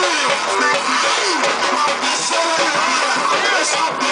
I'm Stop!